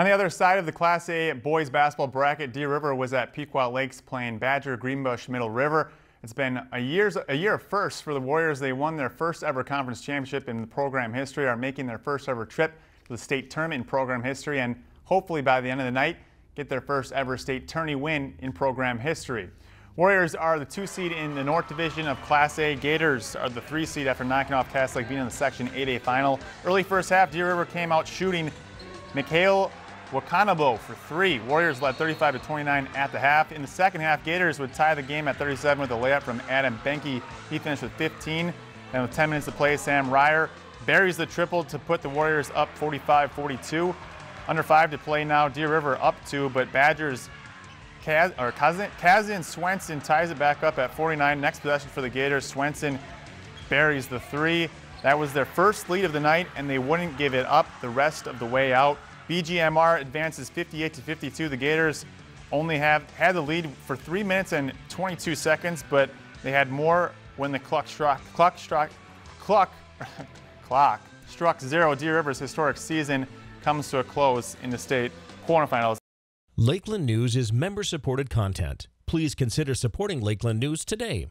On the other side of the Class A boys basketball bracket, Deer River was at Pequot Lakes playing Badger Greenbush Middle River. It's been a, year's, a year of firsts for the Warriors. They won their first ever conference championship in the program history, are making their first ever trip to the state tournament in program history, and hopefully by the end of the night, get their first ever state tourney win in program history. Warriors are the two seed in the North Division of Class A. Gators are the three seed after knocking off Cass Lake-Bena in the Section 8A final. Early first half, Deer River came out shooting Mikhail Wakanabo for three. Warriors led 35 to 29 at the half. In the second half, Gators would tie the game at 37 with a layup from Adam Benke. He finished with 15. And with 10 minutes to play, Sam Ryer buries the triple to put the Warriors up 45-42. Under five to play now, Deer River up two, but Badgers Kaz, or Kazian Swenson ties it back up at 49. Next possession for the Gators, Swenson buries the three. That was their first lead of the night, and they wouldn't give it up the rest of the way out. BGMR advances 58 to 52. The Gators only have had the lead for three minutes and 22 seconds, but they had more when the clock struck clock struck clock clock struck zero. Deer River's historic season comes to a close in the state quarterfinals. Lakeland News is member supported content. Please consider supporting Lakeland News today.